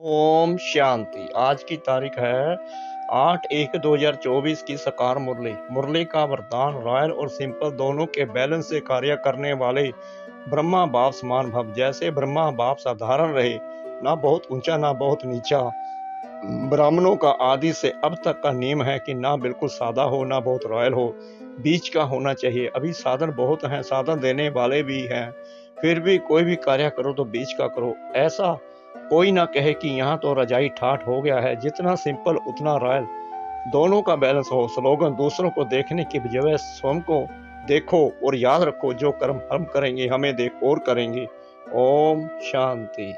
ओम शांति। आज की तारीख है आठ एक दो हज़ार चौबीस की सकार मुरली। मुरली का वरदान रॉयल और सिंपल दोनों के बैलेंस से कार्य करने वाले ब्रह्मा बाप समान भव। जैसे ब्रह्मा बाप साधारण रहे, ना बहुत ऊँचा, ना बहुत नीचा। ब्राह्मणों का आदि से अब तक का नियम है कि ना बिल्कुल सादा हो, ना बहुत रॉयल हो। बीच का होना चाहिए। अभी साधन बहुत हैं, साधन देने वाले भी हैं। फिर भी कोई भी कार्य करो तो बीच का करो। ऐसा कोई ना कहे कि यहाँ तो रजाई ठाठ हो गया है, जितना सिंपल उतना रॉयल। दोनों का बैलेंस हो, स्लोगन दूसरों को देखने की बजाय स्वयं को देखो और याद रखो, जो कर्म हम करेंगे, हमें देख और करेंगे। ओम शांति।